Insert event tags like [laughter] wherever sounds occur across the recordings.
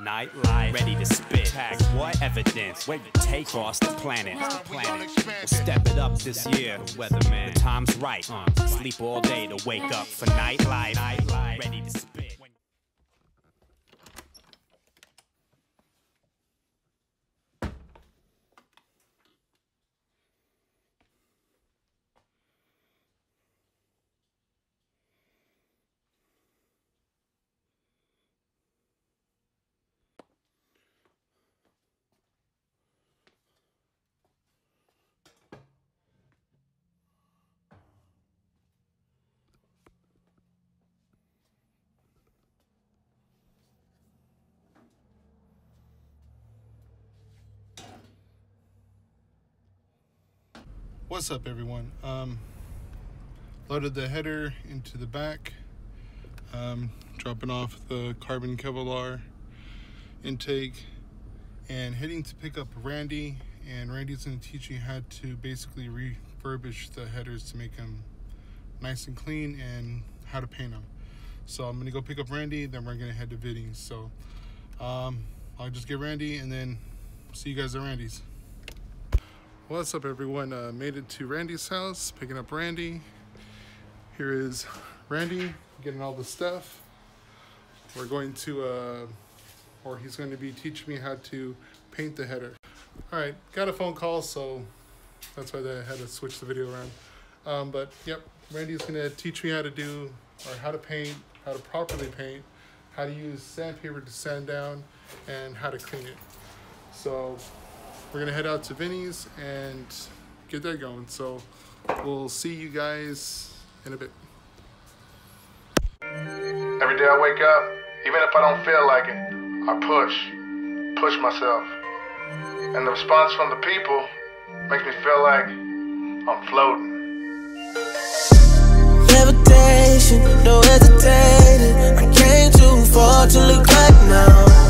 Night life, ready to spit. Tags what? Evidence. Where you take across the planet. planet. We'll step it up this year. Weatherman. The time's right. Uh, sleep all day to wake up for night life. Ready to spit. What's up, everyone? Um, loaded the header into the back, um, dropping off the carbon Kevlar intake, and heading to pick up Randy. And Randy's to teach you how to basically refurbish the headers to make them nice and clean and how to paint them. So I'm to go pick up Randy, then we're to head to Vinny's. So um, I'll just get Randy and then see you guys at Randy's. What's up everyone? Uh, made it to Randy's house, picking up Randy. Here is Randy getting all the stuff. We're going to, uh, or he's going to be teaching me how to paint the header. All right, got a phone call, so that's why I had to switch the video around. Um, but yep, Randy's gonna teach me how to do, or how to paint, how to properly paint, how to use sandpaper to sand down, and how to clean it. So we're gonna head out to Vinny's and get that going. So we'll see you guys in a bit. Every day I wake up, even if I don't feel like it, I push, push myself. And the response from the people makes me feel like I'm floating. Levitation, no hesitating. I came too far to look back now.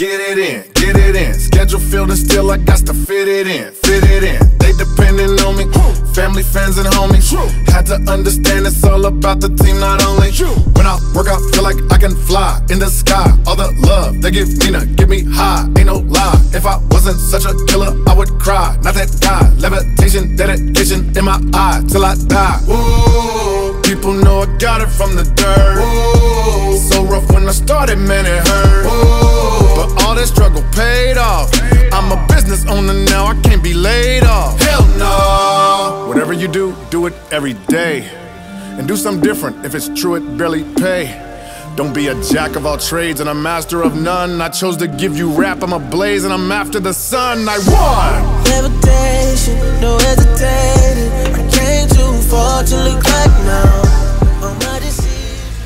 Get it in, get it in. Schedule filled and still I got to fit it in, fit it in. They depending on me, family, friends, and homies. Had to understand it's all about the team, not only. When I work out, feel like I can fly in the sky. All the love they give me to get me high, ain't no lie. If I wasn't such a killer, I would cry. Not that guy, levitation, dedication in my eye till I die. Ooh, people know I got it from the dirt. Ooh, so rough when I started, man, it hurt. Ooh, all that struggle paid off. I'm a business owner now, I can't be laid off. Hell no. Whatever you do, do it every day. And do something different. If it's true, it barely pay. Don't be a jack of all trades and a master of none. I chose to give you rap, I'm ablaze and I'm after the sun. I won! Levitation, no hesitating. I came too far to look back now. All my decisions.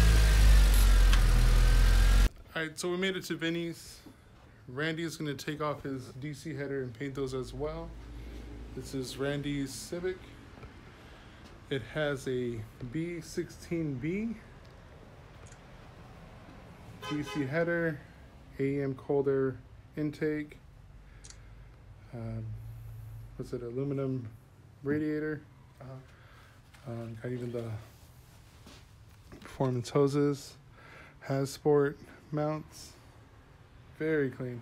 All right, so we made it to Vinny's. Randy is going to take off his DC header and paint those as well. This is Randy's Civic. It has a B16B DC header, AEM cold air intake. Um, what's it? Aluminum radiator. Um, got even the performance hoses. Hasport mounts. Very clean.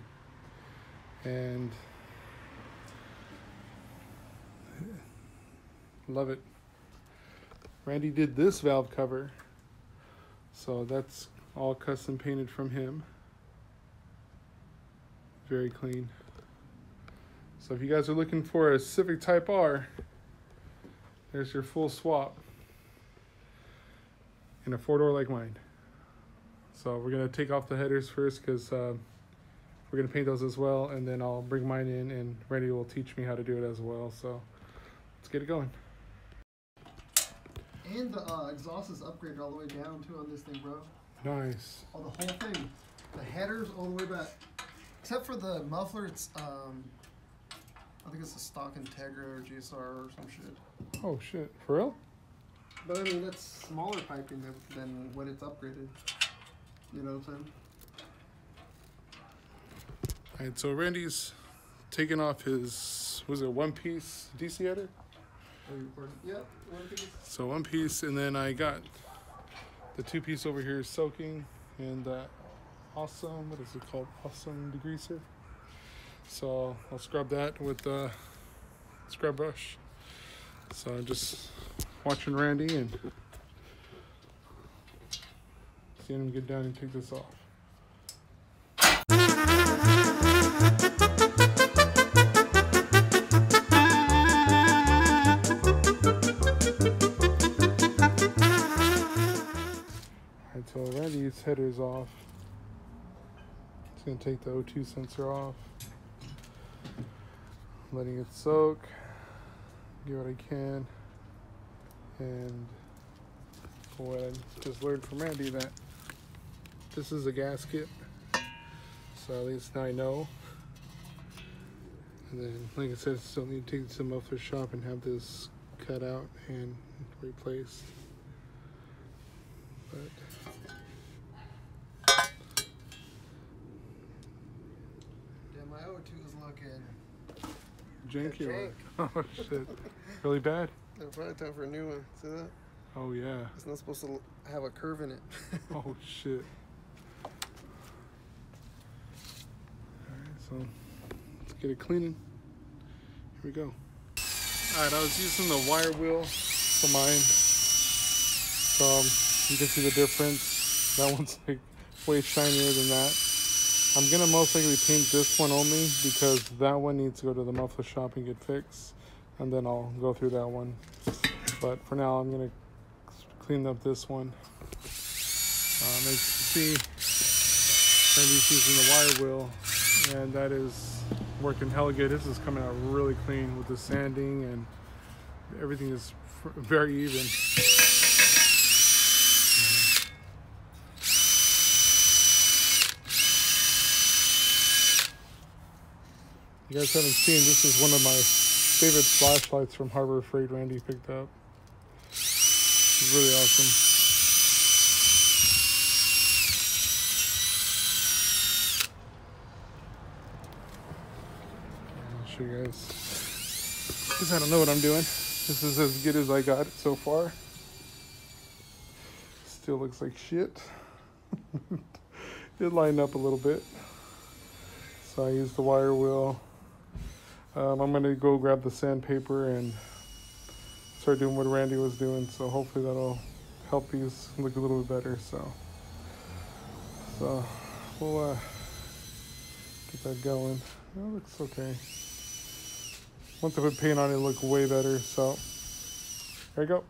And love it. Randy did this valve cover. So that's all custom painted from him. Very clean. So if you guys are looking for a Civic Type R, there's your full swap in a four door like mine. So we're gonna take off the headers first because uh, we're gonna paint those as well, and then I'll bring mine in, and Randy will teach me how to do it as well. So let's get it going. And the uh, exhaust is upgraded all the way down too on this thing, bro. Nice. Oh, the whole thing. The headers all the way back. Except for the muffler, it's um, I think it's a stock Integra or GSR or some shit. Oh shit, for real? But I mean, that's smaller piping than, than when it's upgraded. You know what I'm saying? Right, so Randy's taking off his was it one piece DC? Are? Yep. One piece. So one piece, and then I got the two piece over here soaking, and that awesome what is it called? Awesome degreaser. So I'll scrub that with the scrub brush. So I'm just watching Randy and seeing him get down and take this off. Until Randy's header's off. It's gonna take the O2 sensor off. Letting it soak. Get what I can. And what I just learned from Randy that this is a gasket. So at least now I know. And then like I said, still need to take it to the muffler shop and have this cut out and replaced. But my O2 is looking. janky. Jank. [laughs] Oh shit! Really bad. They're probably time for a new one. See that? Oh yeah. It's not supposed to have a curve in it. [laughs] Oh shit. Alright, so let's get it cleaning. Here we go. Alright, I was using the wire wheel for mine. So um, you can see the difference. That one's like way shinier than that. I'm gonna most likely paint this one only because that one needs to go to the muffler shop and get fixed. And then I'll go through that one. But for now I'm gonna clean up this one. Um, as you can see, Randy's using the wire wheel, and that is working hella good. This is coming out really clean with the sanding, and everything is very even. You guys haven't seen, this is one of my favorite flashlights from Harbor Freight Randy picked up. It's really awesome. I'll show you guys. Because I don't know what I'm doing. This is as good as I got it so far. Still looks like shit. [laughs] it lined up a little bit. So I used the wire wheel. Um, I'm gonna go grab the sandpaper and start doing what Randy was doing. So hopefully that'll help these look a little bit better. So, so we'll uh, get that going. It looks okay. Once I put paint on it, it look way better. So there you go.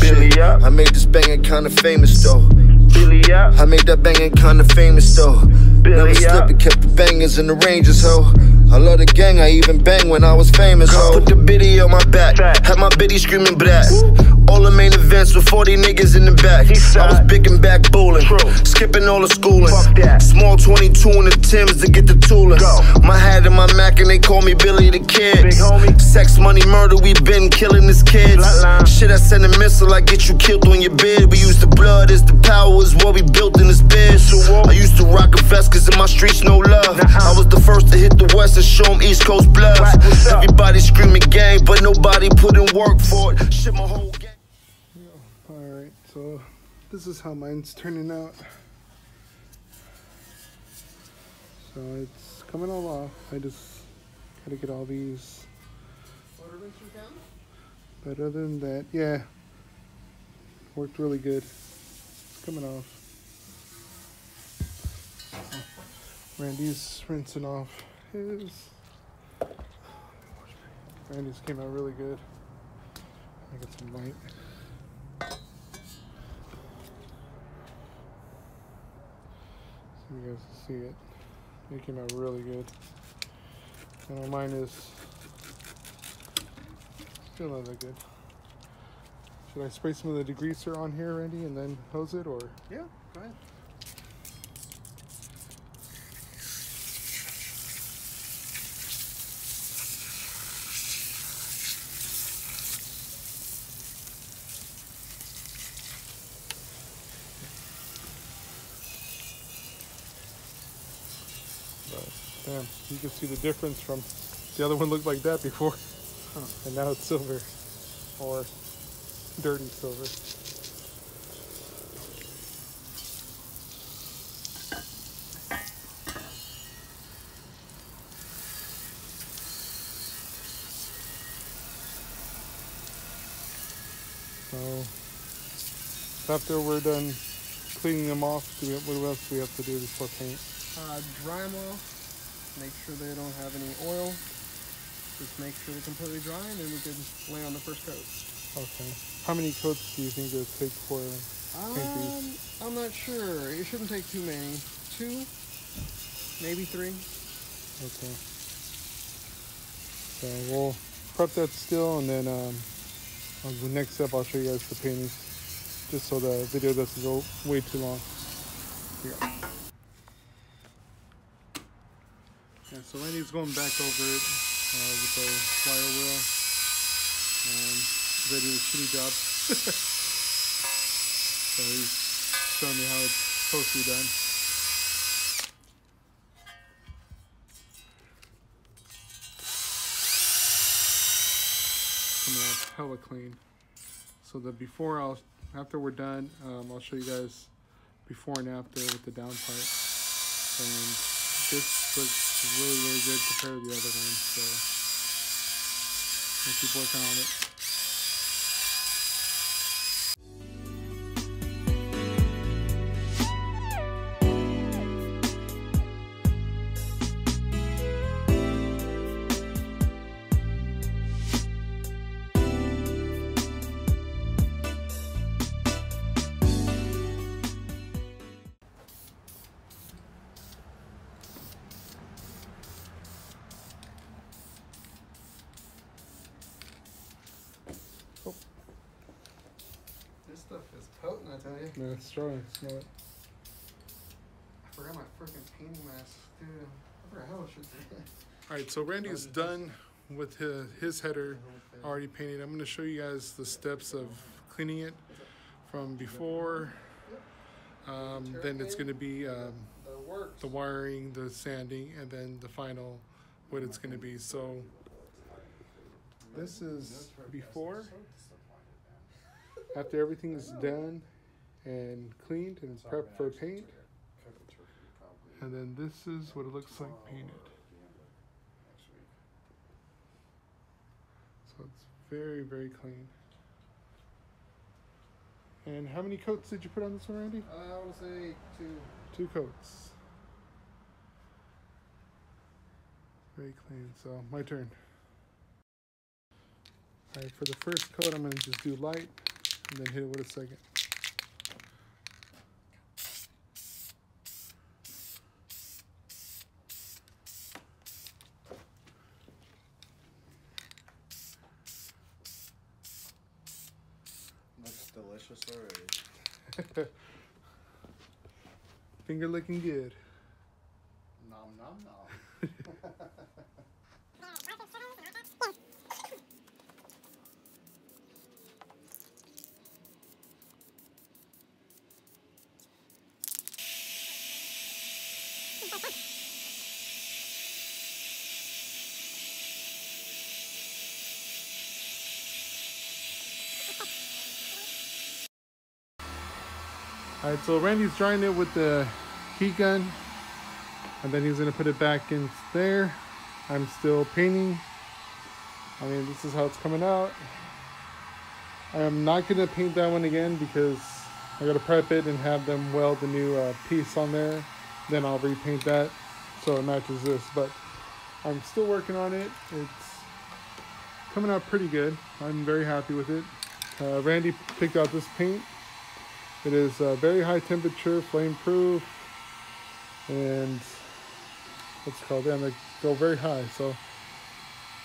Billy up, I made this banging kinda famous though. Billy up, I made that banging kinda famous though. Never Billy up. slipping, kept the bangers in the ranges, ho. I love the gang, I even bang when I was famous, ho. Put the biddy on my back, had my biddy screaming brat. All the main events with 40 niggas in the back. I was big and back bowling, skipping all the schooling. Small 22 in the Timbs to get the tooling. My hat and my Mac and they call me Billy the Kid. Big homie. Sex, money, murder, we been killing this kids. Shit, I send a missile, I get you killed on your bed. We use the blood as the power, is what we built in this. So? I used to rock a vest, cause in my streets, no love. I was the first to hit the west and show 'em East Coast blood. Right, what's up? Everybody screaming gang, but nobody put in work for it. Shit, my whole gang. This is how mine's turning out. So it's coming all off. I just gotta get all these. Water witch down. But other than that, yeah, worked really good. It's coming off. Randy's rinsing off his. Randy's came out really good. I got some light. You guys can see it. It came out really good. Mine is still not that good. Should I spray some of the degreaser on here, Randy, and then hose it, or Yeah, go ahead. You can see the difference from the other one looked like that before, and now it's silver or dirty silver. So after we're done cleaning them off, do we, what else do we have to do before paint? Uh, dry them off. Make sure they don't have any oil. Just make sure they're completely dry, and then we can lay on the first coat. Okay. How many coats do you think it would take for these? Um, I'm not sure. It shouldn't take too many. Two, maybe three. Okay. So we'll prep that still, and then um, on the next step I'll show you guys the painting, just so the video doesn't go way too long. Here. So Randy's going back over it uh, with the wire wheel. Um, they did a shitty job. [laughs] so he's showing me how it's supposed to be done. coming out hella clean. So the before I'll after we're done, um, I'll show you guys before and after with the down part. And this looks really really good compared to the other one. So we'll keep working on it. I tell you. Yeah, it's strong. Smell it. I forgot my freaking painting mask, dude. I forgot how it should be. All right, so Randy is done with his, his header already painted. I'm going to show you guys the steps of cleaning it from before. Um, then it's going to be um, The the wiring, the sanding, and then the final what it's going to be. So this is before. After everything's done and cleaned and prepped for paint. And then this is what it looks like painted. So it's very, very clean. And how many coats did you put on this one, Randy? Uh, I want to say two. Two coats. Very clean. So my turn. All right, for the first coat, I'm gonna just do light and then hit it with a second. Already. [laughs] Finger looking good. All right, so Randy's drying it with the heat gun, and then he's gonna put it back in there. I'm still painting. I mean, this is how it's coming out. I'm not gonna paint that one again because I gotta prep it and have them weld the new uh, piece on there. Then I'll repaint that so it matches this. But I'm still working on it. It's coming out pretty good. I'm very happy with it. Uh, Randy picked out this paint. It is uh, very high temperature, flame proof, and what's it called? And they go very high. So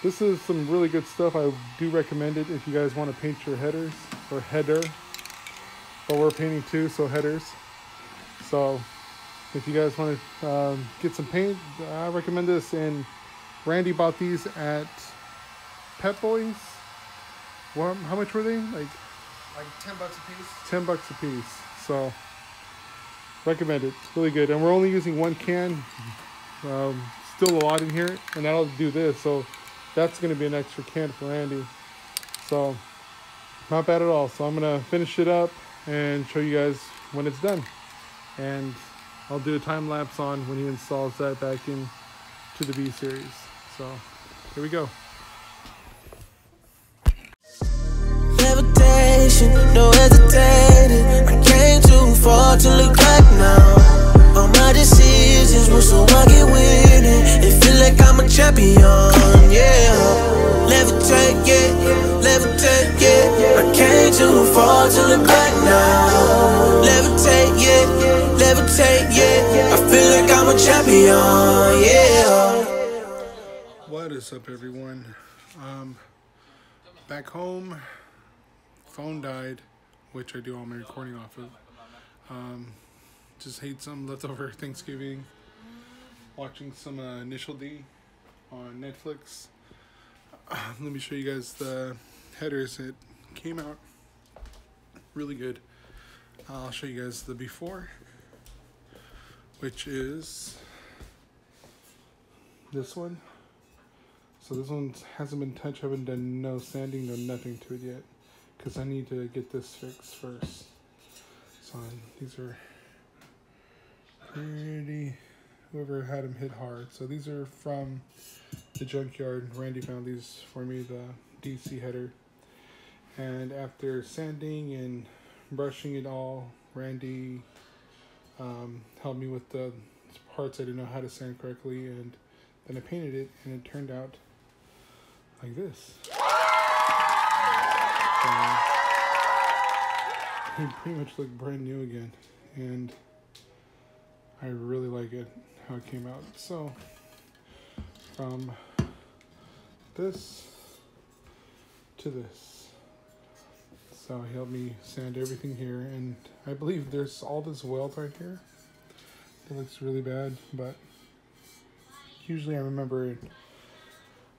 this is some really good stuff. I do recommend it if you guys want to paint your headers or header. But we're painting too, so headers. So if you guys want to um, get some paint, I recommend this. And Randy bought these at Pep Boys. Well, how much were they? Like Like 10 bucks a piece. 10 bucks a piece. So recommend it. Really good. And we're only using one can. Um, still a lot in here, and that'll do this. So that's gonna be an extra can for Andy. So not bad at all. So I'm gonna finish it up and show you guys when it's done, and I'll do a time lapse on when he installs that back in to the B series. So here we go. Levitation, no hesitating. I came too far to look back now. All my decisions were so I get winning. It feel like I'm a champion, yeah. Levitate, yeah, levitate, yeah. I came too far to look back now. Levitate, yeah, levitate, yeah. I feel like I'm a champion, yeah. What is up, everyone? Um, back home, phone died, which I do all my recording off of. Um, just ate some leftover [laughs] Thanksgiving, watching some uh, Initial D on Netflix. let me show you guys the headers. It came out really good. I'll show you guys the before, which is this one. So this one hasn't been touched. haven't done no sanding, no nothing to it yet, because I need to get this fixed first. So these are pretty. Whoever had them hit hard. So these are from the junkyard. Randy found these for me, the DC header. And after sanding and brushing it all, Randy um, helped me with the parts I didn't know how to sand correctly, and then I painted it, and it turned out like this. It pretty much looked brand new again, and I really like it how it came out. So from this to this. So he helped me sand everything here, and I believe there's all this weld right here. It looks really bad, but usually I remember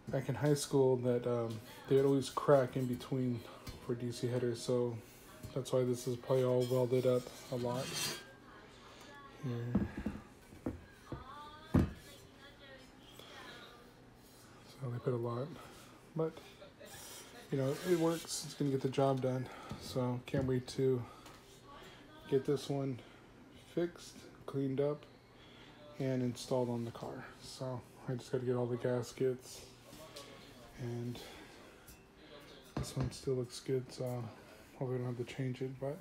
back in high school that um, they would always crack in between for DC headers, so that's why this is probably all welded up a lot. Here. So they put a lot, but you know it works. It's gonna get the job done. So can't wait to get this one fixed, cleaned up, and installed on the car. So I just got to get all the gaskets and this one still looks good so I don't have to change it but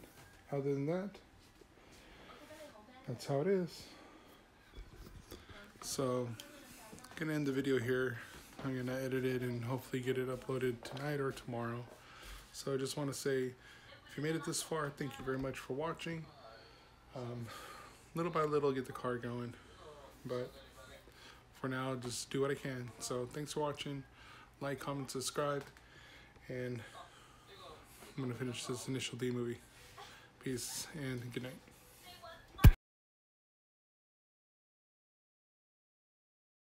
other than that that's how it is. So gonna end the video here. I'm gonna edit it and hopefully get it uploaded tonight or tomorrow. So I just want to say if you made it this far thank you very much for watching. Um, little by little get the car going. But for now just do what I can. So thanks for watching like, comment, subscribe, and I'm gonna finish this initial D movie. Peace and good night.